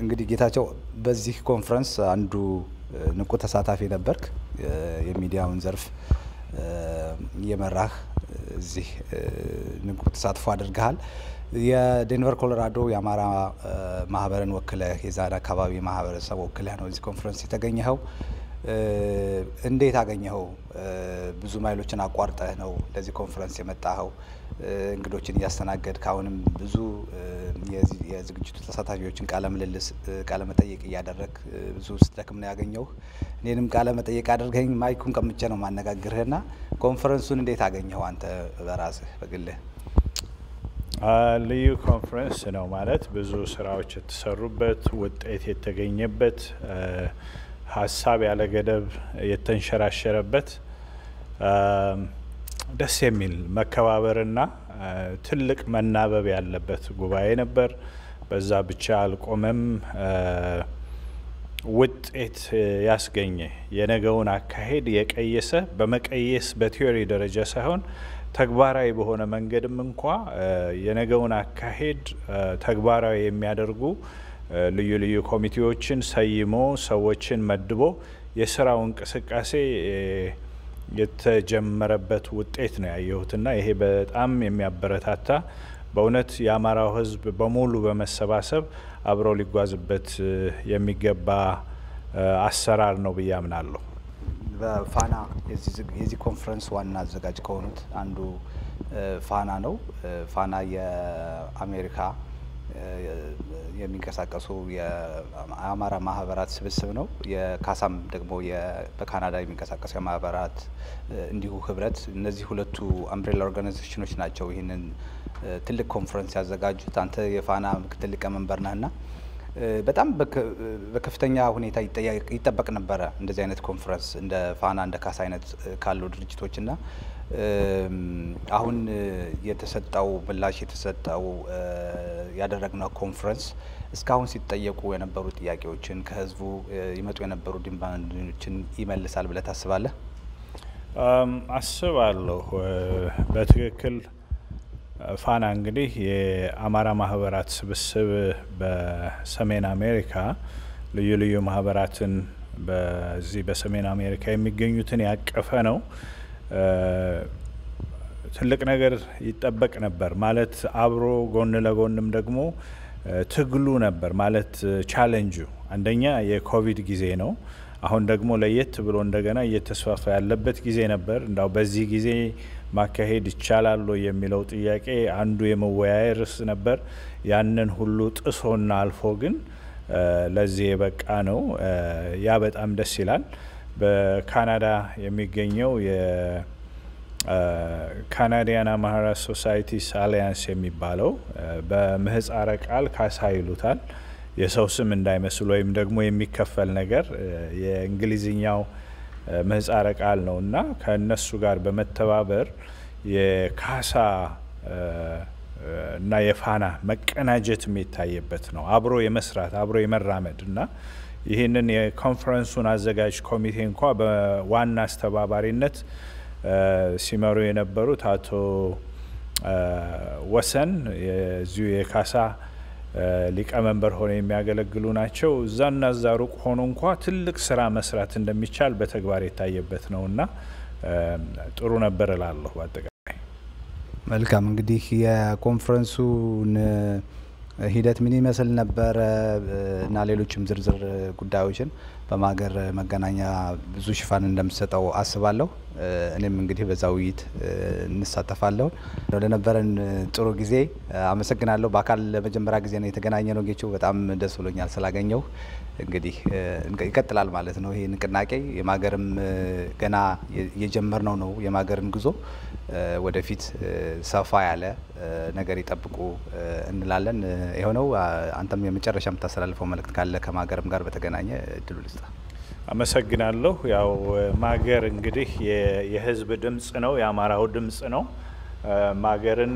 እንግዲህ ጌታቸው በዚህ ኮንፈረንስ አንዱ ንቁ ተሳታፊ ነበርክ። የሚዲያውን ዘርፍ የመራህ እዚህ ንቁ ተሳትፎ አድርገሃል። የዴንቨር ኮሎራዶ የአማራ ማህበርን ወክለህ የዛን አካባቢ ማህበረሰብ ወክለህ ነው እዚህ ኮንፈረንስ የተገኘኸው። እንዴት አገኘኸው? ብዙ ማይሎችን አቋርጠህ ነው ለዚህ ኮንፈረንስ የመጣኸው። እንግዶችን እያስተናገድክ አሁንም ብዙ የዝግጅቱ ተሳታፊዎችን ቃለ ምልልስ ቃለ መጠየቅ እያደረግክ ብዙ ስትደክም ነው ያገኘሁህ። እኔንም ቃለ መጠየቅ አድርገኝ ማይኩን ቀምቼ ነው የማነጋግርህና ኮንፈረንሱን እንዴት አገኘኸው አንተ በራስህ በግልህ? ልዩ ኮንፈረንስ ነው ማለት ብዙ ስራዎች የተሰሩበት ውጤት የተገኘበት ሀሳብ ያለ ገደብ የተንሸራሸረበት ደስ የሚል መከባበርና ትልቅ መናበብ ያለበት ጉባኤ ነበር። በዛ ብቻ አልቆመም። ውጤት ያስገኘ የነገውን አካሄድ የቀየሰ በመቀየስ በቲዮሪ ደረጃ ሳይሆን ተግባራዊ በሆነ መንገድም እንኳ የነገውን አካሄድ ተግባራዊ የሚያደርጉ ልዩ ልዩ ኮሚቴዎችን ሰይሞ ሰዎችን መድቦ የስራው እንቅስቃሴ የተጀመረበት ውጤት ነው ያየሁትና ይሄ በጣም የሚያበረታታ በእውነት የአማራው ሕዝብ በሙሉ በመሰባሰብ አብረው ሊጓዝበት የሚገባ አሰራር ነው ብዬ አምናለሁ። በፋና የዚህ ኮንፈረንስ ዋና አዘጋጅ ከሆኑት አንዱ ፋና ነው። ፋና የአሜሪካ የሚንቀሳቀሱ የአማራ ማህበራት ስብስብ ነው። የካሳም ደግሞ በካናዳ የሚንቀሳቀሱ የማህበራት እንዲሁ ህብረት። እነዚህ ሁለቱ umbrella organization ኦች ናቸው ይህንን ትልቅ ኮንፈረንስ ያዘጋጁት። አንተ የፋና ምክትል ሊቀመንበር ነህና በጣም በከፍተኛ ሁኔታ ይጠበቅ ነበረ እንደዚህ አይነት ኮንፈረንስ እንደ ፋና እንደ ካሳ አይነት ካሉ ድርጅቶችና አሁን የተሰጠው ምላሽ የተሰጠው ያደረግነው ኮንፈረንስ እስካሁን ሲጠየቁ የነበሩ ጥያቄዎችን ከህዝቡ ይመጡ የነበሩ demand ኦችን ይመልሳል ብለህ ታስባለህ? አስባለሁ። በትክክል ፋና እንግዲህ የአማራ ማህበራት ስብስብ በሰሜን አሜሪካ ልዩ ልዩ ማህበራትን በዚህ በሰሜን አሜሪካ የሚገኙትን ያቀፈ ነው። ትልቅ ነገር ይጠበቅ ነበር ማለት አብሮ ጎን ለጎንም ደግሞ ትግሉ ነበር ማለት ቻሌንጁ አንደኛ የኮቪድ ጊዜ ነው። አሁን ደግሞ ለየት ብሎ እንደገና እየተስፋፋ ያለበት ጊዜ ነበር። እንዳው በዚህ ጊዜ ማካሄድ ይቻላል የሚለው ጥያቄ አንዱ የመወያያ ርዕስ ነበር። ያንን ሁሉ ጥሶና አልፎ ግን ለዚህ የበቃ ነው። ያ በጣም ደስ ይላል። በካናዳ የሚገኘው የካናዲያን አማራ ሶሳይቲስ አሊያንስ የሚባለው በምህፃረ ቃል ካሳ ይሉታል። የሰው ስም እንዳይመስል ወይም ደግሞ የሚከፈል ነገር የእንግሊዝኛው ምህፃረ ቃል ነው እና ከእነሱ ጋር በመተባበር የካሳ እና የፋና መቀናጀት የሚታይበት ነው። አብሮ የመስራት አብሮ የመራመድ እና ይህንን የኮንፈረንሱን አዘጋጅ ኮሚቴ እንኳ በዋና አስተባባሪነት ሲመሩ የነበሩት አቶ ወሰን የዚሁ የካሳ ሊቀመንበር ሆነው የሚያገለግሉ ናቸው። እዛና እዛ ሩቅ ሆኖ እንኳ ትልቅ ስራ መስራት እንደሚቻል በተግባር የታየበት ነው እና ጥሩ ነበር እላለሁ። በአጠቃላይ መልካም እንግዲህ የኮንፈረንሱን ሂደት ምን ይመስል ነበረ እና ሌሎችም ዝርዝር ጉዳዮችን በማገር መገናኛ ብዙ ሽፋን እንደምሰጠው አስባለሁ። እኔም እንግዲህ በዛ ውይይት እንሳተፋለሁ። ለነበረን ጥሩ ጊዜ አመሰግናለሁ። በአካል ለመጀመሪያ ጊዜ ነው የተገናኘ ነው። ጌቹ በጣም ደስ ብሎኛል ስላገኘው። እንግዲህ ይቀጥላል ማለት ነው ይሄ ንቅናቄ የማገርም ገና የጀመርነው ነው። የማገርን ጉዞ ወደፊት ሰፋ ያለ ነገር ይጠብቁ እንላለን። የሆነው አንተም የመጨረሻ የምታስተላልፈው መልእክት ካለ ከማገርም ጋር በተገናኘ እድሉ ልስጥ። አመሰግናለሁ። ያው ማገር እንግዲህ የህዝብ ድምጽ ነው፣ የአማራው ድምጽ ነው። ማገርን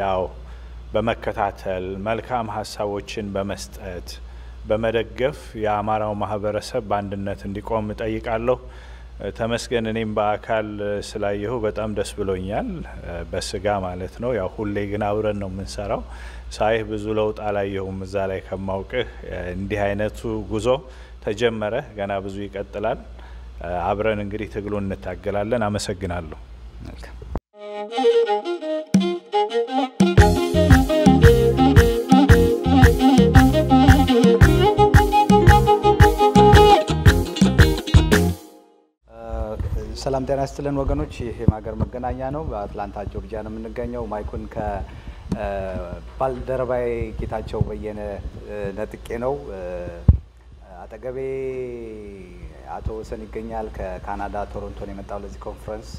ያው በመከታተል መልካም ሀሳቦችን በመስጠት በመደገፍ የአማራው ማህበረሰብ በአንድነት እንዲቆም እጠይቃለሁ። ተመስገን እኔም በአካል ስላየሁ በጣም ደስ ብሎኛል፣ በስጋ ማለት ነው። ያው ሁሌ ግን አብረን ነው የምንሰራው። ሳይህ ብዙ ለውጥ አላየሁም እዛ ላይ ከማውቅህ። እንዲህ አይነቱ ጉዞ ተጀመረ፣ ገና ብዙ ይቀጥላል። አብረን እንግዲህ ትግሉን እንታገላለን። አመሰግናለሁ። ሰላም ጤና ይስጥልን ወገኖች፣ ይህ የማገር መገናኛ ነው። በአትላንታ ጆርጂያ ነው የምንገኘው። ማይኩን ከባልደረባዬ ጌታቸው በየነ ነጥቄ ነው። አጠገቤ አቶ ወሰን ይገኛል። ከካናዳ ቶሮንቶ የመጣው ለዚህ ኮንፈረንስ።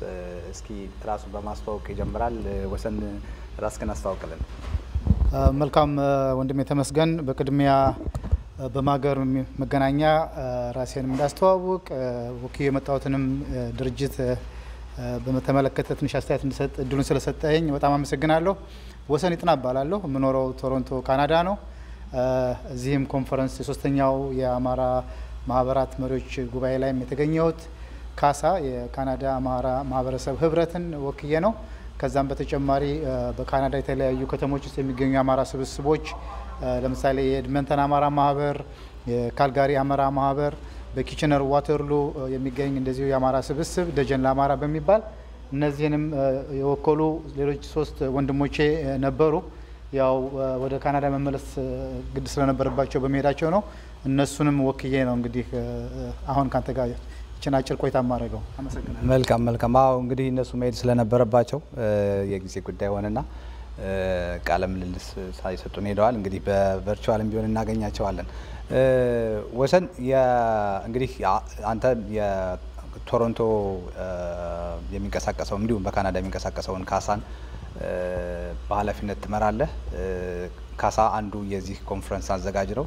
እስኪ ራሱን በማስተዋወቅ ይጀምራል። ወሰን ራስህን አስተዋውቅልን። መልካም ወንድሜ ተመስገን፣ በቅድሚያ በማገር መገናኛ ራሴን እንዳስተዋውቅ ወኪ የመጣሁትንም ድርጅት በተመለከተ ትንሽ አስተያየት እንድሰጥ እድሉን ስለሰጠኝ በጣም አመሰግናለሁ። ወሰን ይጥና እባላለሁ። የምኖረው ቶሮንቶ ካናዳ ነው። እዚህም ኮንፈረንስ የሶስተኛው የአማራ ማህበራት መሪዎች ጉባኤ ላይም የተገኘሁት ካሳ የካናዳ አማራ ማህበረሰብ ህብረትን ወክዬ ነው። ከዛም በተጨማሪ በካናዳ የተለያዩ ከተሞች ውስጥ የሚገኙ የአማራ ስብስቦች ለምሳሌ የኤድመንተን አማራ ማህበር፣ የካልጋሪ አማራ ማህበር፣ በኪችነር ዋተርሉ የሚገኝ እንደዚሁ የአማራ ስብስብ ደጀን ለአማራ በሚባል እነዚህንም የወከሉ ሌሎች ሶስት ወንድሞቼ ነበሩ። ያው ወደ ካናዳ መመለስ ግድ ስለነበረባቸው በመሄዳቸው ነው። እነሱንም ወክዬ ነው እንግዲህ አሁን ካንተ ጋር ይችን አጭር ቆይታ ማድረገው። አመሰግናለሁ። መልካም መልካም። አዎ እንግዲህ እነሱ መሄድ ስለነበረባቸው የጊዜ ጉዳይ ሆነና ቃለ ምልልስ ሳይሰጡን ሄደዋል። እንግዲህ በቨርቹዋልም ቢሆን እናገኛቸዋለን። ወሰን እንግዲህ አንተ የቶሮንቶ የሚንቀሳቀሰው እንዲሁም በካናዳ የሚንቀሳቀሰውን ካሳን በኃላፊነት ትመራለህ። ካሳ አንዱ የዚህ ኮንፈረንስ አዘጋጅ ነው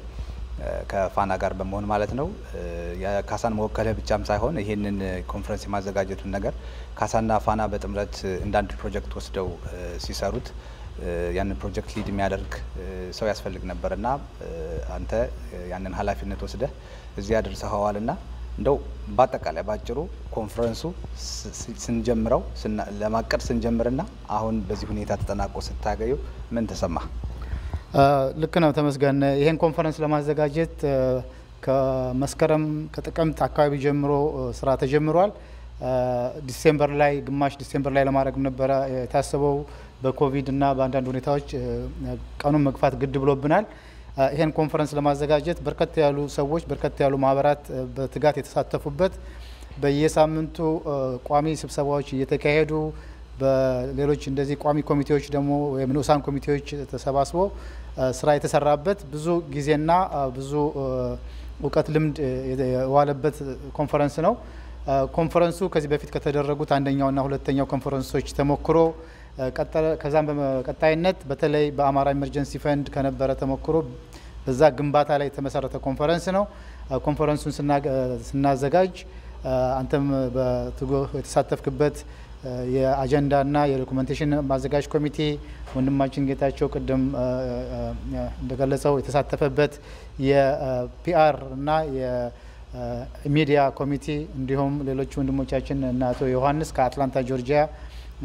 ከፋና ጋር በመሆን ማለት ነው። የካሳን መወከልህ ብቻም ሳይሆን ይህንን ኮንፈረንስ የማዘጋጀቱን ነገር ካሳና ፋና በጥምረት እንዳንድ ፕሮጀክት ወስደው ሲሰሩት ያንን ፕሮጀክት lead የሚያደርግ ሰው ያስፈልግ ነበር እና አንተ ያንን ኃላፊነት ወስደህ እዚህ አድርሰኸዋል እና እንደው በአጠቃላይ ባጭሩ ኮንፈረንሱ ስንጀምረው ለማቀድ ስንጀምርና አሁን በዚህ ሁኔታ ተጠናቆ ስታገኙ ምን ተሰማ? ልክ ነው ተመስገን። ይሄን ኮንፈረንስ ለማዘጋጀት ከመስከረም ከጥቅምት አካባቢ ጀምሮ ስራ ተጀምሯል። December ላይ ግማሽ December ላይ ለማድረግ ነበረ የታሰበው። በኮቪድ እና በአንዳንድ ሁኔታዎች ቀኑን መግፋት ግድ ብሎብናል። ይሄን ኮንፈረንስ ለማዘጋጀት በርከት ያሉ ሰዎች በርከት ያሉ ማህበራት በትጋት የተሳተፉበት በየሳምንቱ ቋሚ ስብሰባዎች እየተካሄዱ በሌሎች እንደዚህ ቋሚ ኮሚቴዎች ደግሞ ወይም ንዑሳን ኮሚቴዎች ተሰባስቦ ስራ የተሰራበት ብዙ ጊዜና ብዙ እውቀት ልምድ የዋለበት ኮንፈረንስ ነው። ኮንፈረንሱ ከዚህ በፊት ከተደረጉት አንደኛውና ሁለተኛው ኮንፈረንሶች ተሞክሮ ከዛም በቀጣይነት በተለይ በአማራ Emergency Fund ከነበረ ተሞክሮ በዛ ግንባታ ላይ የተመሰረተ ኮንፈረንስ ነው። ኮንፈረንሱን ስናዘጋጅ አንተም በትጋት የተሳተፍክበት የአጀንዳና የ documentation ማዘጋጃ ኮሚቴ ወንድማችን ጌታቸው ቅድም እንደገለጸው የተሳተፈበት የ PR እና የሚዲያ ኮሚቴ እንዲሁም ሌሎች ወንድሞቻችን እና አቶ ዮሐንስ ከአትላንታ ጆርጂያ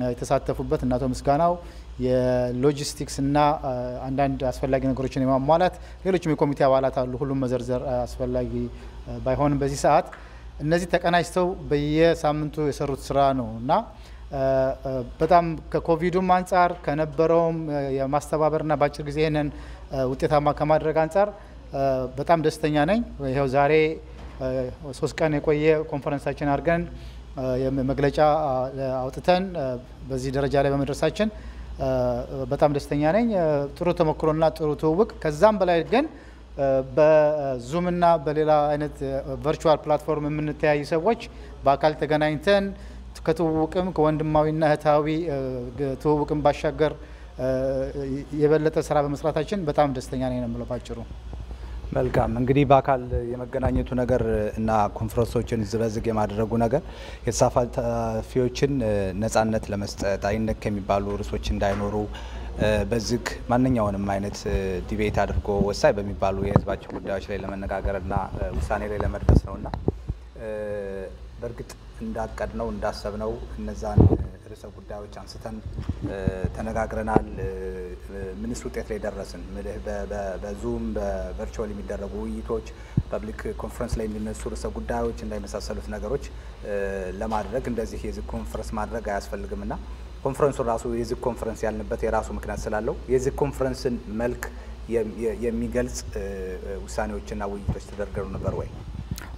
የተሳተፉበት እና አቶ ምስጋናው የሎጂስቲክስ እና አንዳንድ አስፈላጊ ነገሮችን የማሟላት ሌሎችም የኮሚቴ አባላት አሉ። ሁሉም መዘርዘር አስፈላጊ ባይሆንም በዚህ ሰዓት እነዚህ ተቀናጅተው በየሳምንቱ የሰሩት ስራ ነው እና በጣም ከኮቪዱም አንጻር ከነበረውም የማስተባበርና በአጭር ጊዜ ይህንን ውጤታማ ከማድረግ አንጻር በጣም ደስተኛ ነኝ። ይኸው ዛሬ ሶስት ቀን የቆየ ኮንፈረንሳችን አድርገን መግለጫ አውጥተን በዚህ ደረጃ ላይ በመድረሳችን በጣም ደስተኛ ነኝ። ጥሩ ተሞክሮና ጥሩ ትውውቅ ከዛም በላይ ግን በ Zoom ና በሌላ አይነት virtual platform የምንተያዩ ሰዎች በአካል ተገናኝተን ከትውውቅም ከወንድማዊና እህታዊ ትውውቅም ባሻገር የበለጠ ስራ በመስራታችን በጣም ደስተኛ ነኝ ነው የምለው ባጭሩ። መልካም። እንግዲህ በአካል የመገናኘቱ ነገር እና ኮንፈረንሶችን በዝግ የማድረጉ ነገር የተሳታፊዎችን ነጻነት ለመስጠት አይነክ የሚባሉ ርዕሶች እንዳይኖሩ በዝግ ማንኛውንም አይነት debate አድርጎ ወሳኝ በሚባሉ የህዝባችን ጉዳዮች ላይ ለመነጋገርና ውሳኔ ላይ ለመድረስ ነውና በእርግጥ እንዳቀድነው እንዳሰብነው እነዛን ርዕሰ ጉዳዮች አንስተን ተነጋግረናል። ምንስ ውጤት ላይ ደረስን? በ Zoom በ virtual የሚደረጉ ውይይቶች፣ public ኮንፈረንስ ላይ የሚነሱ ርዕሰ ጉዳዮች እና የመሳሰሉት ነገሮች ለማድረግ እንደዚህ የዝግ ኮንፈረንስ ማድረግ አያስፈልግም እና ኮንፈረንሱን ራሱ የዝግ ኮንፈረንስ ያልንበት የራሱ ምክንያት ስላለው የዝግ ኮንፈረንስን መልክ የሚገልጽ ውሳኔዎችና ውይይቶች ተደርገው ነበር ወይ?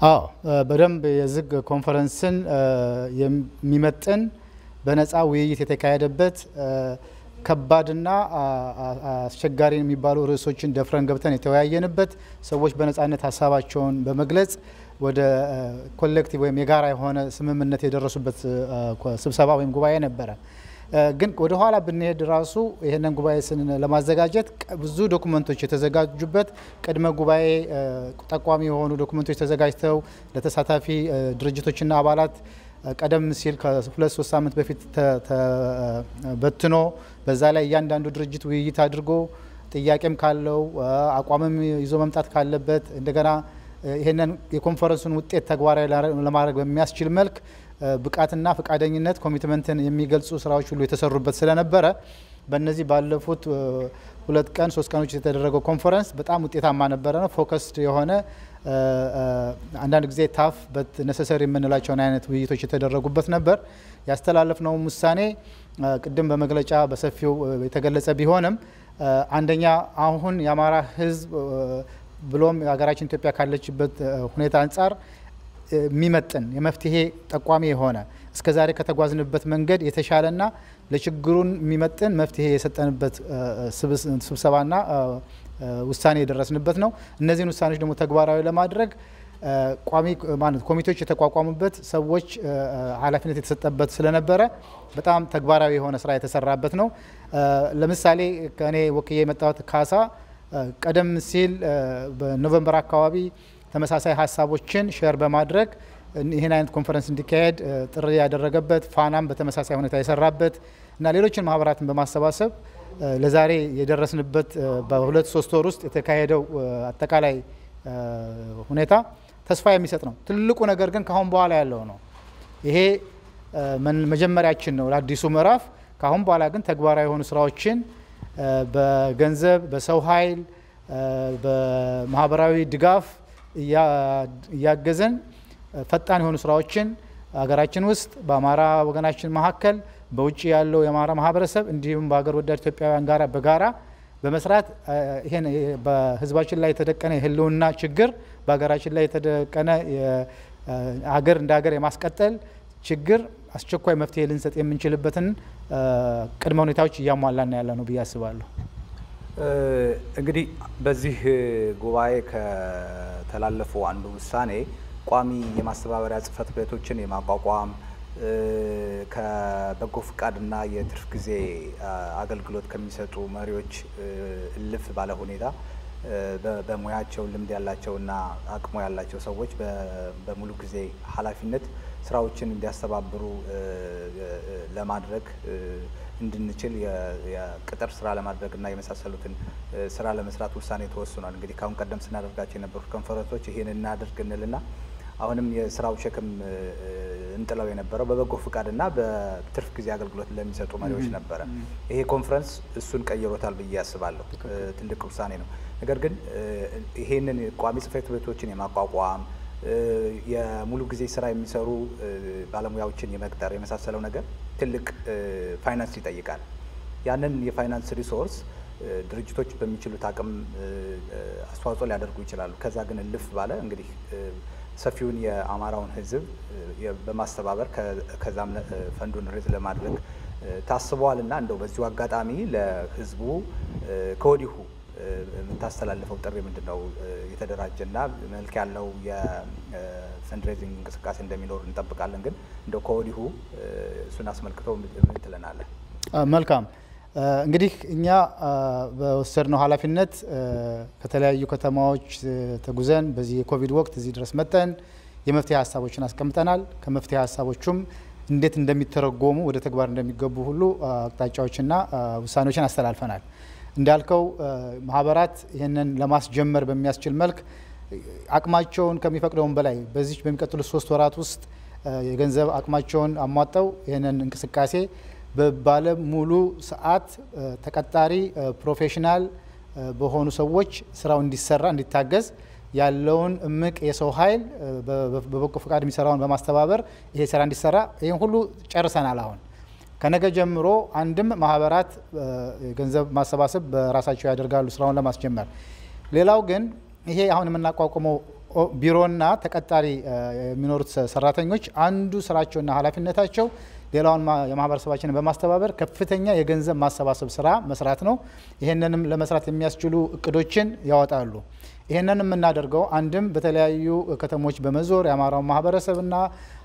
አዎ በደንብ የዝግ ኮንፈረንስን የሚመጥን በነፃ ውይይት የተካሄደበት ከባድና አስቸጋሪ የሚባሉ ርዕሶችን ደፍረን ገብተን የተወያየንበት ሰዎች በነፃነት ሀሳባቸውን በመግለጽ ወደ collective ወይም የጋራ የሆነ ስምምነት የደረሱበት ስብሰባ ወይም ጉባኤ ነበረ። ግን ወደ ኋላ ብንሄድ ራሱ ይህንን ጉባኤ ለማዘጋጀት ብዙ document ኦች የተዘጋጁበት ቅድመ ጉባኤ ጠቋሚ የሆኑ document ኦች ተዘጋጅተው ለተሳታፊ ድርጅቶችና አባላት ቀደም ሲል ከሁለት ሶስት ሳምንት በፊት በትኖ በዛ ላይ እያንዳንዱ ድርጅት ውይይት አድርጎ ጥያቄም ካለው አቋምም ይዞ መምጣት ካለበት እንደገና ይህንን የኮንፈረንሱን ውጤት ተግባራዊ ለማድረግ በሚያስችል መልክ ብቃትና ፈቃደኝነት commitment ን የሚገልጹ ስራዎች ሁሉ የተሰሩበት ስለነበረ በእነዚህ ባለፉት ሁለት ቀን ሶስት ቀኖች የተደረገው ኮንፈረንስ በጣም ውጤታማ ነበረ ነው። focused የሆነ አንዳንድ ጊዜ tough but necessary የምንላቸውን አይነት ውይይቶች የተደረጉበት ነበር። ያስተላለፍነውም ውሳኔ ቅድም በመግለጫ በሰፊው የተገለጸ ቢሆንም አንደኛ አሁን የአማራ ሕዝብ ብሎም ሀገራችን ኢትዮጵያ ካለችበት ሁኔታ አንጻር የሚመጥን የመፍትሄ ጠቋሚ የሆነ እስከ ዛሬ ከተጓዝንበት መንገድ የተሻለና ለችግሩን የሚመጥን መፍትሄ የሰጠንበት ስብሰባና ውሳኔ የደረስንበት ነው። እነዚህን ውሳኔዎች ደግሞ ተግባራዊ ለማድረግ ቋሚ ማለት ኮሚቴዎች የተቋቋሙበት ሰዎች ኃላፊነት የተሰጠበት ስለነበረ በጣም ተግባራዊ የሆነ ስራ የተሰራበት ነው። ለምሳሌ ከእኔ ወክዬ የመጣሁት ካሳ ቀደም ሲል በ November አካባቢ ተመሳሳይ ሀሳቦችን share በማድረግ ይህን አይነት ኮንፈረንስ እንዲካሄድ ጥሪ ያደረገበት ፋናም በተመሳሳይ ሁኔታ የሰራበት እና ሌሎችን ማህበራትን በማሰባሰብ ለዛሬ የደረስንበት በሁለት ሶስት ወር ውስጥ የተካሄደው አጠቃላይ ሁኔታ ተስፋ የሚሰጥ ነው። ትልቁ ነገር ግን ከአሁን በኋላ ያለው ነው። ይሄ መጀመሪያችን ነው ለአዲሱ ምዕራፍ። ከአሁን በኋላ ግን ተግባራዊ የሆኑ ስራዎችን በገንዘብ፣ በሰው ኃይል፣ በማህበራዊ ድጋፍ እያገዘን ፈጣን የሆኑ ስራዎችን ሀገራችን ውስጥ በአማራ ወገናችን መካከል በውጭ ያለው የአማራ ማህበረሰብ እንዲሁም በሀገር ወዳድ ኢትዮጵያውያን ጋራ በጋራ በመስራት ይሄን በህዝባችን ላይ የተደቀነ የህልውና ችግር በሀገራችን ላይ የተደቀነ ሀገር እንደ ሀገር የማስቀጠል ችግር አስቸኳይ መፍትሄ ልንሰጥ የምንችልበትን ቅድመ ሁኔታዎች እያሟላን ያለ ነው ብዬ አስባለሁ። እንግዲህ በዚህ ጉባኤ ከተላለፉ አንዱ ውሳኔ ቋሚ የማስተባበሪያ ጽህፈት ቤቶችን የማቋቋም ከበጎ ፍቃድና የትርፍ ጊዜ አገልግሎት ከሚሰጡ መሪዎች እልፍ ባለ ሁኔታ በሙያቸው ልምድ ያላቸውና አቅሙ ያላቸው ሰዎች በሙሉ ጊዜ ኃላፊነት ስራዎችን እንዲያስተባብሩ ለማድረግ እንድንችል የቅጥር ስራ ለማድረግና የመሳሰሉትን ስራ ለመስራት ውሳኔ ተወስኗል። እንግዲህ ከአሁን ቀደም ስናደርጋቸው የነበሩት ኮንፈረንሶች ይህን እናድርግ እንልና አሁንም የስራው ሸክም እንጥለው የነበረው በበጎ ፍቃድና በትርፍ ጊዜ አገልግሎት ለሚሰጡ መሪዎች ነበረ። ይሄ ኮንፈረንስ እሱን ቀይሮታል ብዬ አስባለሁ። ትልቅ ውሳኔ ነው። ነገር ግን ይሄንን ቋሚ ጽህፈት ቤቶችን የማቋቋም የሙሉ ጊዜ ስራ የሚሰሩ ባለሙያዎችን የመቅጠር የመሳሰለው ነገር ትልቅ ፋይናንስ ይጠይቃል። ያንን የ finance resource ድርጅቶች በሚችሉት አቅም አስተዋጽኦ ሊያደርጉ ይችላሉ። ከዛ ግን እልፍ ባለ እንግዲህ ሰፊውን የአማራውን ሕዝብ በማስተባበር ከዛም fund ኡን raise ለማድረግ ታስበዋል እና እንደው በዚሁ አጋጣሚ ለሕዝቡ ከወዲሁ የምታስተላልፈው ጥሪ ምንድን ነው? የተደራጀና መልክ ያለው የ fundraising እንቅስቃሴ እንደሚኖር እንጠብቃለን። ግን እንደው ከወዲሁ እሱን አስመልክቶ ምን ትለናለን? መልካም እንግዲህ እኛ በወሰድነው ኃላፊነት ከተለያዩ ከተማዎች ተጉዘን በዚህ የኮቪድ ወቅት እዚህ ድረስ መጠን የመፍትሄ ሀሳቦችን አስቀምጠናል። ከመፍትሄ ሀሳቦቹም እንዴት እንደሚተረጎሙ ወደ ተግባር እንደሚገቡ ሁሉ አቅጣጫዎችና ውሳኔዎችን አስተላልፈናል። እንዳልከው ማህበራት ይህንን ለማስጀመር በሚያስችል መልክ አቅማቸውን ከሚፈቅደውን በላይ በዚህ በሚቀጥሉት ሶስት ወራት ውስጥ የገንዘብ አቅማቸውን አሟጠው ይህንን እንቅስቃሴ በባለ ሙሉ ሰዓት ተቀጣሪ professional በሆኑ ሰዎች ስራው እንዲሰራ እንዲታገዝ ያለውን እምቅ የሰው ኃይል በበጎ ፈቃድ የሚሰራውን በማስተባበር ይሄ ስራ እንዲሰራ ይህን ሁሉ ጨርሰናል። አሁን ከነገ ጀምሮ አንድም ማህበራት ገንዘብ ማሰባሰብ በራሳቸው ያደርጋሉ ስራውን ለማስጀመር። ሌላው ግን ይሄ አሁን የምናቋቁመው ቢሮና ተቀጣሪ የሚኖሩት ሰራተኞች አንዱ ስራቸውና ኃላፊነታቸው ሌላውን የማህበረሰባችንን በማስተባበር ከፍተኛ የገንዘብ ማሰባሰብ ስራ መስራት ነው። ይህንንም ለመስራት የሚያስችሉ እቅዶችን ያወጣሉ። ይህንን የምናደርገው አንድም በተለያዩ ከተሞች በመዞር የአማራውን ማህበረሰብና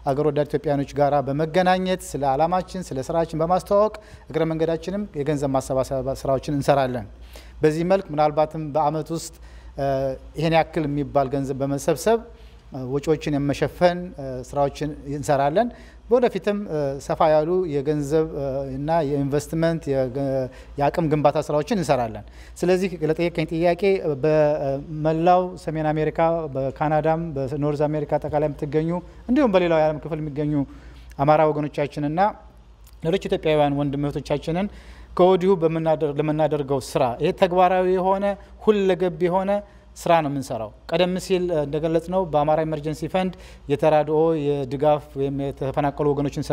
አገር ወዳድ ኢትዮጵያኖች ጋራ በመገናኘት ስለ ዓላማችን፣ ስለ ስራችን በማስተዋወቅ እግረ መንገዳችንም የገንዘብ ማሰባሰብ ስራዎችን እንሰራለን። በዚህ መልክ ምናልባትም በአመት ውስጥ ይህን ያክል የሚባል ገንዘብ በመሰብሰብ ወጪዎችን የመሸፈን ስራዎችን እንሰራለን። በወደፊትም ሰፋ ያሉ የገንዘብ እና የኢንቨስትመንት የአቅም ግንባታ ስራዎችን እንሰራለን። ስለዚህ ለጠየቀኝ ጥያቄ በመላው ሰሜን አሜሪካ፣ በካናዳም፣ በኖርዝ አሜሪካ አጠቃላይ የምትገኙ እንዲሁም በሌላው የዓለም ክፍል የሚገኙ አማራ ወገኖቻችንና ሌሎች ኢትዮጵያውያን ወንድም እህቶቻችንን ከወዲሁ ለምናደርገው ስራ ይህ ተግባራዊ የሆነ ሁለገብ የሆነ ስራ ነው የምንሰራው። ቀደም ሲል እንደገለጽነው በአማራ emergency fund የተራድኦ የድጋፍ ወይም የተፈናቀሉ ወገኖችን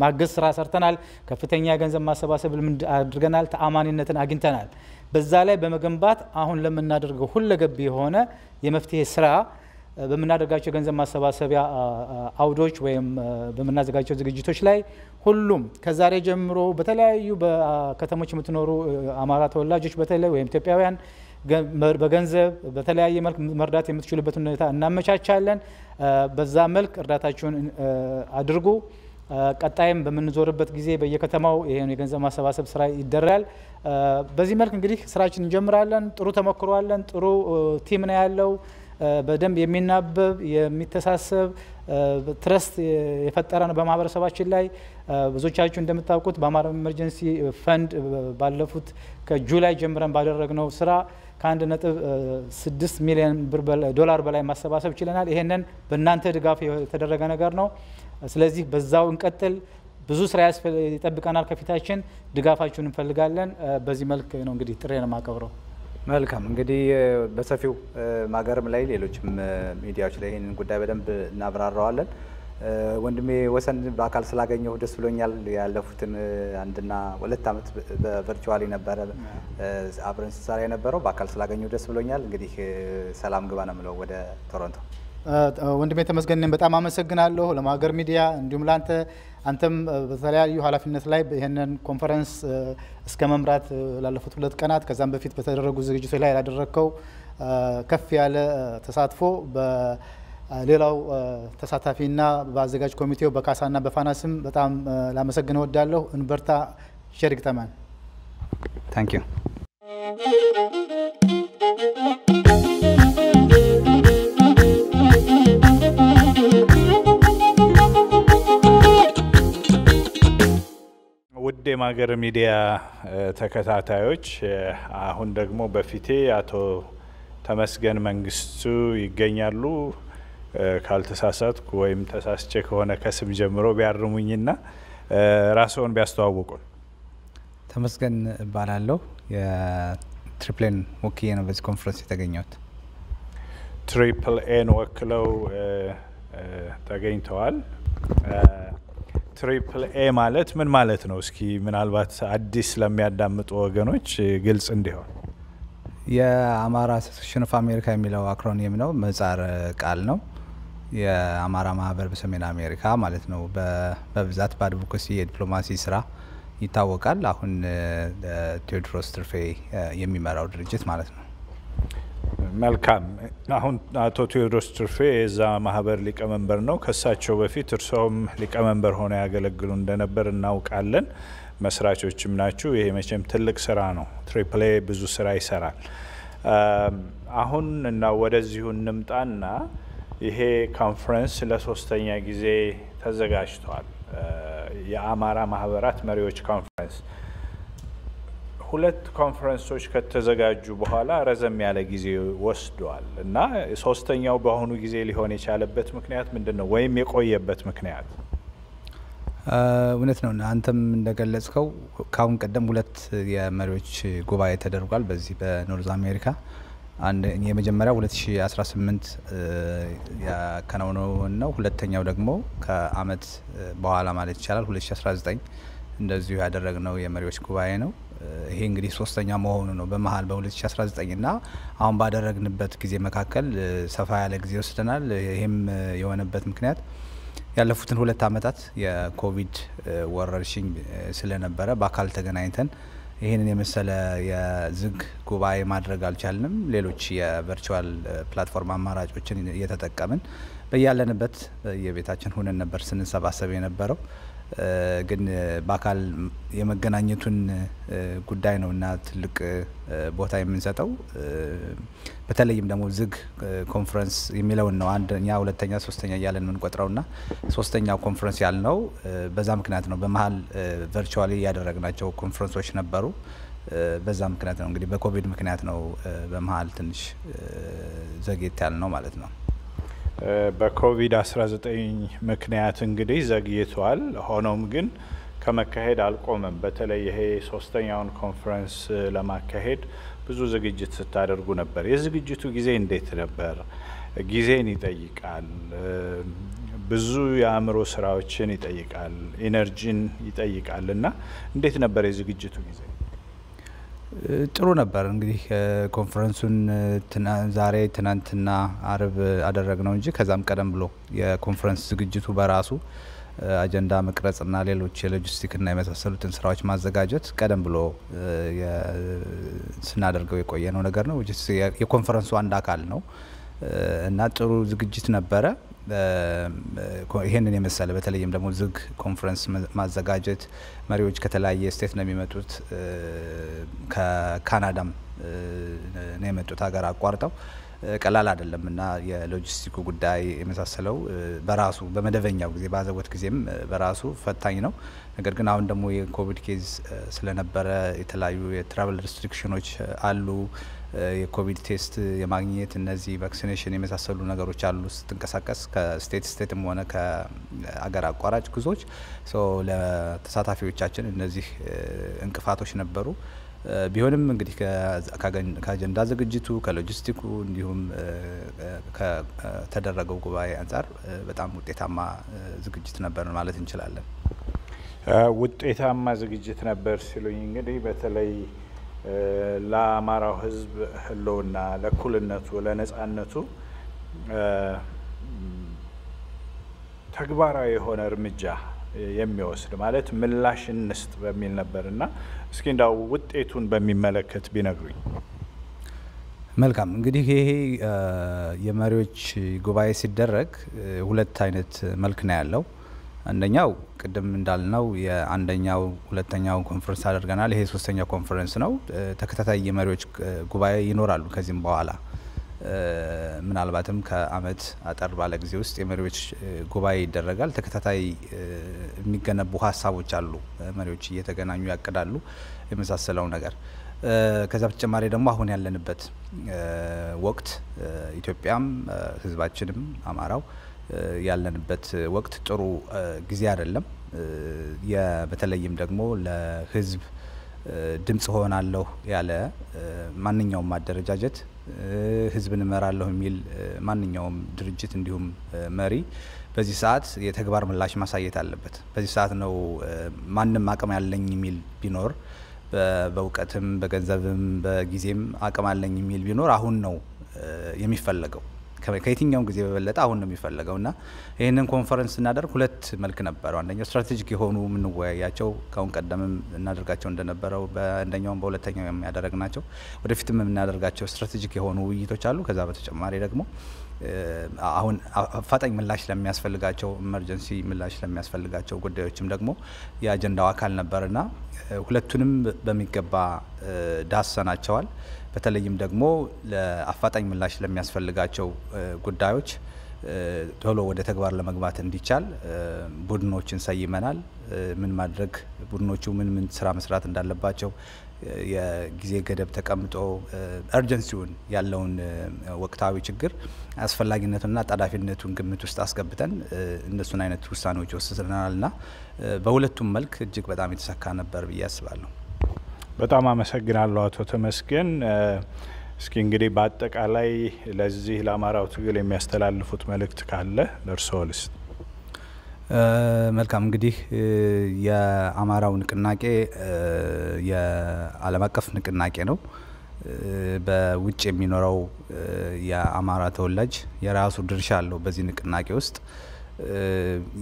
ማገዝ ስራ ሰርተናል። ከፍተኛ የገንዘብ ማሰባሰብ ልምድ አድርገናል። ተአማኒነትን አግኝተናል። በዛ ላይ በመገንባት አሁን ለምናደርገው ሁለገብ የሆነ የመፍትሄ ስራ በምናደርጋቸው የገንዘብ ማሰባሰቢያ አውዶች ወይም በምናዘጋጀው ዝግጅቶች ላይ ሁሉም ከዛሬ ጀምሮ በተለያዩ በከተሞች የምትኖሩ አማራ ተወላጆች በተለይ ወይም ኢትዮጵያውያን በገንዘብ በተለያየ መልክ መርዳት የምትችሉበትን ሁኔታ እናመቻቻለን። በዛ መልክ እርዳታችሁን አድርጉ። ቀጣይም በምንዞርበት ጊዜ በየከተማው ይህን የገንዘብ ማሰባሰብ ስራ ይደረጋል። በዚህ መልክ እንግዲህ ስራችን እንጀምራለን። ጥሩ ተሞክሮ አለን። ጥሩ ቲም ነው ያለው። በደንብ የሚናበብ የሚተሳሰብ ትረስት የፈጠረ ነው በማህበረሰባችን ላይ። ብዙዎቻችሁ እንደምታውቁት በአማራ emergency fund ባለፉት ከ July ጀምረን ባደረግነው ስራ ከአንድ ነጥብ ስድስት ሚሊዮን ዶላር በላይ ማሰባሰብ ችለናል። ይሄንን በእናንተ ድጋፍ የተደረገ ነገር ነው። ስለዚህ በዛው እንቀጥል። ብዙ ስራ ይጠብቀናል ከፊታችን። ድጋፋችሁን እንፈልጋለን። በዚህ መልክ ነው እንግዲህ ጥሪዬን የማቀርበው። መልካም እንግዲህ በሰፊው ማገርም ላይ ሌሎችም ሚዲያዎች ላይ ይህንን ጉዳይ በደንብ እናብራራዋለን። ወንድሜ ወሰን በአካል ስላገኘሁ ደስ ብሎኛል። ያለፉትን አንድና ሁለት ዓመት በ virtual ነበረ አብረን ስንሰራ የነበረው። በአካል ስላገኘሁ ደስ ብሎኛል። እንግዲህ ሰላም ግባ ነው የምለው ወደ ቶሮንቶ። ወንድሜ ተመስገን በጣም አመሰግናለሁ ለማገር ሚዲያ እንዲሁም ለአንተ አንተም በተለያዩ ኃላፊነት ላይ ይህንን ኮንፈረንስ እስከ መምራት ላለፉት ሁለት ቀናት ከዛም በፊት በተደረጉ ዝግጅቶች ላይ ላደረግከው ከፍ ያለ ተሳትፎ በሌላው ተሳታፊና በአዘጋጅ ኮሚቴው በካሳና በፋና በጣም ላመሰግን እወዳለሁ። እንበርታ። ሸሪክ ተማን ታንክ ዩ ውድ የማገር ሚዲያ ተከታታዮች አሁን ደግሞ በፊቴ አቶ ተመስገን መንግስቱ ይገኛሉ። ካልተሳሳትኩ ወይም ተሳስቼ ከሆነ ከስም ጀምሮ ቢያርሙኝና ራስዎን ቢያስተዋውቁን። ተመስገን እባላለሁ። የ Triple A ን ወክዬ ነው በዚህ ኮንፈረንስ የተገኘሁት። Triple A ን ወክለው ተገኝተዋል። Triple A ማለት ምን ማለት ነው? እስኪ ምናልባት አዲስ ለሚያዳምጡ ወገኖች ግልጽ እንዲሆን። የአማራ Association of America የሚለው acronym ነው፣ ምህጻረ ቃል ነው። የአማራ ማህበር በሰሜን አሜሪካ ማለት ነው። በብዛት በ advocacy የዲፕሎማሲ ስራ ይታወቃል። አሁን ቴዎድሮስ ትርፌ የሚመራው ድርጅት ማለት ነው። መልካም። አሁን አቶ ቴዎድሮስ ትርፌ የዛ ማህበር ሊቀመንበር ነው። ከሳቸው በፊት እርስዎም ሊቀመንበር ሆነው ያገለግሉ እንደነበር እናውቃለን። መስራቾችም ናችሁ። ይሄ መቼም ትልቅ ስራ ነው። Triple A ብዙ ስራ ይሰራል። አሁን እና ወደዚሁ እንምጣና ይሄ ኮንፈረንስ ለሶስተኛ ጊዜ ተዘጋጅቷል። የአማራ ማህበራት መሪዎች ኮንፈረንስ ሁለት ኮንፈረንሶች ከተዘጋጁ በኋላ ረዘም ያለ ጊዜ ወስዷል እና ሶስተኛው በአሁኑ ጊዜ ሊሆን የቻለበት ምክንያት ምንድን ነው? ወይም የቆየበት ምክንያት? እውነት ነው። አንተም እንደገለጽከው ከአሁን ቀደም ሁለት የመሪዎች ጉባኤ ተደርጓል በዚህ በኖርዝ አሜሪካ። የመጀመሪያው 2018 ያከናውነው ነው። ሁለተኛው ደግሞ ከአመት በኋላ ማለት ይቻላል 2019 እንደዚሁ ያደረግነው የመሪዎች ጉባኤ ነው። ይሄ እንግዲህ ሶስተኛ መሆኑ ነው። በመሀል በ2019 እና አሁን ባደረግንበት ጊዜ መካከል ሰፋ ያለ ጊዜ ወስደናል። ይህም የሆነበት ምክንያት ያለፉትን ሁለት አመታት የኮቪድ ወረርሽኝ ስለነበረ በአካል ተገናኝተን ይህንን የመሰለ የዝግ ጉባኤ ማድረግ አልቻልንም። ሌሎች የ virtual platform አማራጮችን እየተጠቀምን በያለንበት የቤታችን ሁነን ነበር ስንሰባሰብ የነበረው። ግን በአካል የመገናኘቱን ጉዳይ ነው እና ትልቅ ቦታ የምንሰጠው በተለይም ደግሞ ዝግ ኮንፈረንስ የሚለውን ነው። አንደኛ፣ ሁለተኛ፣ ሶስተኛ እያለን የምንቆጥረው ና ሶስተኛው ኮንፈረንስ ያልነው በዛ ምክንያት ነው። በመሀል virtually ያደረግናቸው ኮንፈረንሶች ነበሩ። በዛ ምክንያት ነው እንግዲህ በኮቪድ ምክንያት ነው በመሀል ትንሽ ዘግየት ያልነው ማለት ነው። በኮቪድ-19 ምክንያት እንግዲህ ዘግይቷል። ሆኖም ግን ከመካሄድ አልቆመም። በተለይ ይሄ ሶስተኛውን ኮንፈረንስ ለማካሄድ ብዙ ዝግጅት ስታደርጉ ነበር። የዝግጅቱ ጊዜ እንዴት ነበር? ጊዜን ይጠይቃል፣ ብዙ የአእምሮ ስራዎችን ይጠይቃል፣ energy ን ይጠይቃል እና እንዴት ነበር የዝግጅቱ ጊዜ? ጥሩ ነበር። እንግዲህ ኮንፈረንሱን ዛሬ ትናንትና አርብ አደረግነው እንጂ ከዛም ቀደም ብሎ የኮንፈረንስ ዝግጅቱ በራሱ አጀንዳ መቅረጽና ሌሎች የሎጂስቲክና የመሳሰሉትን ስራዎች ማዘጋጀት ቀደም ብሎ ስናደርገው የቆየ ነው ነገር ነው። የኮንፈረንሱ አንድ አካል ነው እና ጥሩ ዝግጅት ነበረ። ይህንን የመሰለ በተለይም ደግሞ ዝግ ኮንፈረንስ ማዘጋጀት መሪዎች ከተለያየ state ነው የሚመጡት። ከካናዳም ነው የመጡት ሀገር አቋርጠው ቀላል አይደለም እና የሎጂስቲኩ ጉዳይ የመሳሰለው በራሱ በመደበኛው ጊዜ በአዘቦት ጊዜም በራሱ ፈታኝ ነው። ነገር ግን አሁን ደግሞ የኮቪድ case ስለነበረ የተለያዩ የ travel restriction ኖች አሉ። የኮቪድ test የማግኘት እነዚህ vaccination የመሳሰሉ ነገሮች አሉ። ስትንቀሳቀስ ከ state state ም ሆነ ከአገር አቋራጭ ጉዞዎች ለተሳታፊዎቻችን እነዚህ እንቅፋቶች ነበሩ። ቢሆንም እንግዲህ ከአጀንዳ ዝግጅቱ ከሎጂስቲኩ እንዲሁም ከተደረገው ጉባኤ አንጻር በጣም ውጤታማ ዝግጅት ነበር ማለት እንችላለን። ውጤታማ ዝግጅት ነበር ሲሉኝ እንግዲህ በተለይ ለአማራው ሕዝብ ህልውና፣ ለእኩልነቱ፣ ለነጻነቱ ተግባራዊ የሆነ እርምጃ የሚወስድ ማለት ምላሽ እንስጥ በሚል ነበር እና እስኪ እንዳው ውጤቱን በሚመለከት ቢነግሩኝ። መልካም እንግዲህ ይሄ የመሪዎች ጉባኤ ሲደረግ ሁለት አይነት መልክ ነው ያለው። አንደኛው ቅድም እንዳልነው የአንደኛው ሁለተኛው ኮንፈረንስ አድርገናል። ይሄ ሶስተኛው ኮንፈረንስ ነው። ተከታታይ የመሪዎች ጉባኤ ይኖራሉ ከዚህም በኋላ ምናልባትም ከአመት አጠር ባለ ጊዜ ውስጥ የመሪዎች ጉባኤ ይደረጋል። ተከታታይ የሚገነቡ ሀሳቦች አሉ። መሪዎች እየተገናኙ ያቅዳሉ የመሳሰለው ነገር። ከዛ በተጨማሪ ደግሞ አሁን ያለንበት ወቅት ኢትዮጵያም ህዝባችንም አማራው ያለንበት ወቅት ጥሩ ጊዜ አይደለም። በተለይም ደግሞ ለህዝብ ድምጽ ሆናለሁ ያለ ማንኛውም አደረጃጀት ህዝብን እመራለሁ የሚል ማንኛውም ድርጅት እንዲሁም መሪ በዚህ ሰዓት የተግባር ምላሽ ማሳየት አለበት። በዚህ ሰዓት ነው ማንም አቅም ያለኝ የሚል ቢኖር በእውቀትም በገንዘብም በጊዜም አቅም አለኝ የሚል ቢኖር አሁን ነው የሚፈለገው። ከየትኛውም ጊዜ በበለጠ አሁን ነው የሚፈለገው እና ይህንን ኮንፈረንስ ስናደርግ ሁለት መልክ ነበረው። አንደኛው strategic የሆኑ የምንወያያቸው ከአሁን ቀደምም እናደርጋቸው እንደነበረው በአንደኛውም በሁለተኛው የሚያደረግ ናቸው። ወደፊትም የምናደርጋቸው strategic የሆኑ ውይይቶች አሉ። ከዛ በተጨማሪ ደግሞ አሁን አፋጣኝ ምላሽ ለሚያስፈልጋቸው emergency ምላሽ ለሚያስፈልጋቸው ጉዳዮችም ደግሞ የአጀንዳው አካል ነበርና ሁለቱንም በሚገባ ዳሰናቸዋል። በተለይም ደግሞ ለአፋጣኝ ምላሽ ለሚያስፈልጋቸው ጉዳዮች ቶሎ ወደ ተግባር ለመግባት እንዲቻል ቡድኖችን ሰይመናል። ምን ማድረግ ቡድኖቹ ምን ምን ስራ መስራት እንዳለባቸው የጊዜ ገደብ ተቀምጦ እርጀንሲውን ያለውን ወቅታዊ ችግር አስፈላጊነቱንና ጣዳፊነቱን ግምት ውስጥ አስገብተን እነሱን አይነት ውሳኔዎች ወስነናል እና በሁለቱም መልክ እጅግ በጣም የተሳካ ነበር ብዬ አስባለሁ። በጣም አመሰግናለሁ አቶ ተመስገን። እስኪ እንግዲህ በአጠቃላይ ለዚህ ለአማራው ትግል የሚያስተላልፉት መልእክት ካለ ለእርስዎ ልስጥ። መልካም እንግዲህ የአማራው ንቅናቄ የዓለም አቀፍ ንቅናቄ ነው። በውጭ የሚኖረው የአማራ ተወላጅ የራሱ ድርሻ አለው በዚህ ንቅናቄ ውስጥ።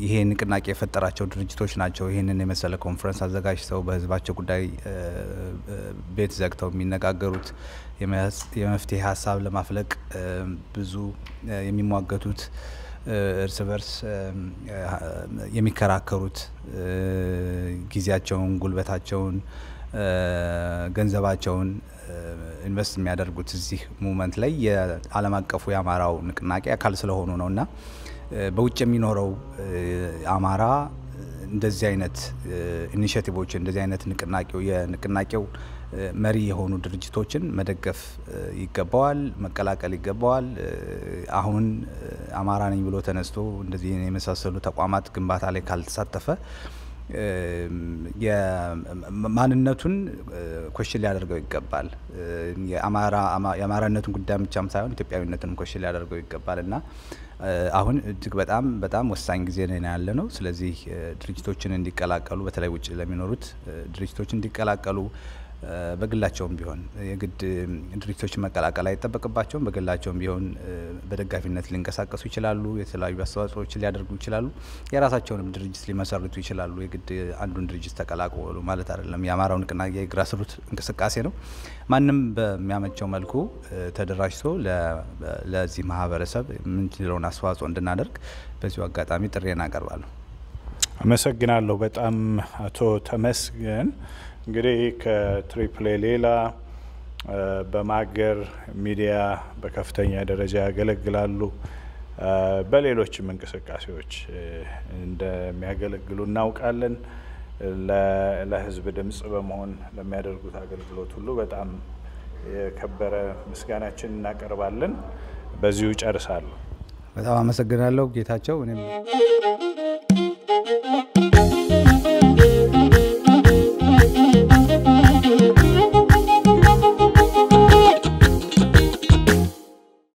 ይሄ ንቅናቄ የፈጠራቸው ድርጅቶች ናቸው ይህንን የመሰለ ኮንፈረንስ አዘጋጅተው በህዝባቸው ጉዳይ ቤት ዘግተው የሚነጋገሩት የመፍትሄ ሀሳብ ለማፍለቅ ብዙ የሚሟገቱት እርስ በርስ የሚከራከሩት ጊዜያቸውን፣ ጉልበታቸውን፣ ገንዘባቸውን invest የሚያደርጉት እዚህ movement ላይ የዓለም አቀፉ የአማራው ንቅናቄ አካል ስለሆኑ ነው። እና በውጭ የሚኖረው አማራ እንደዚህ አይነት initiative ኦች እንደዚህ አይነት ንቅናቄው የንቅናቄው መሪ የሆኑ ድርጅቶችን መደገፍ ይገባዋል፣ መቀላቀል ይገባዋል። አሁን አማራ ነኝ ብሎ ተነስቶ እንደዚህ የመሳሰሉ ተቋማት ግንባታ ላይ ካልተሳተፈ ማንነቱን question ሊያደርገው ይገባል። የአማራነቱን ጉዳይ ብቻም ሳይሆን ኢትዮጵያዊነትንም question ሊያደርገው ይገባል እና አሁን እጅግ በጣም በጣም ወሳኝ ጊዜ ላይ ያለ ነው። ስለዚህ ድርጅቶችን እንዲቀላቀሉ በተለይ ውጭ ለሚኖሩት ድርጅቶች እንዲቀላቀሉ በግላቸውም ቢሆን የግድ ድርጅቶችን መቀላቀል አይጠበቅባቸውም። በግላቸውም ቢሆን በደጋፊነት ሊንቀሳቀሱ ይችላሉ። የተለያዩ አስተዋጽኦችን ሊያደርጉ ይችላሉ። የራሳቸውንም ድርጅት ሊመሰርቱ ይችላሉ። የግድ አንዱን ድርጅት ተቀላቀሉ ማለት አይደለም። የአማራው ንቅናቄ የግራስሩት እንቅስቃሴ ነው። ማንም በሚያመቸው መልኩ ተደራጅቶ ለዚህ ማህበረሰብ የምንችለውን አስተዋጽኦ እንድናደርግ በዚሁ አጋጣሚ ጥሬን አቀርባለሁ። አመሰግናለሁ በጣም አቶ ተመስገን። እንግዲህ ከትሪፕሌ ሌላ በማገር ሚዲያ በከፍተኛ ደረጃ ያገለግላሉ። በሌሎችም እንቅስቃሴዎች እንደሚያገለግሉ እናውቃለን። ለሕዝብ ድምጽ በመሆን ለሚያደርጉት አገልግሎት ሁሉ በጣም የከበረ ምስጋናችን እናቀርባለን። በዚሁ ጨርሳለሁ። በጣም አመሰግናለሁ ጌታቸው እኔም